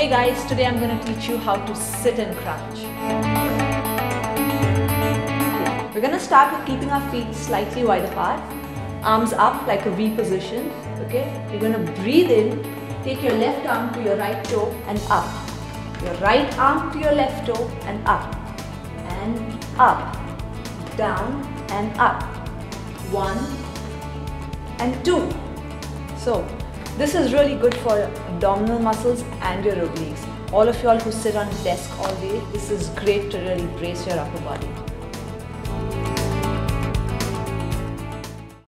Hey guys, today I'm going to teach you how to sit and crunch. We're going to start with keeping our feet slightly wide apart, arms up like a V position, okay? You're going to breathe in, take your left arm to your right toe and up. Your right arm to your left toe and up. And up, down and up. One and two. So, this is really good for abdominal muscles and your obliques. All of y'all who sit on desk all day, this is great to really brace your upper body.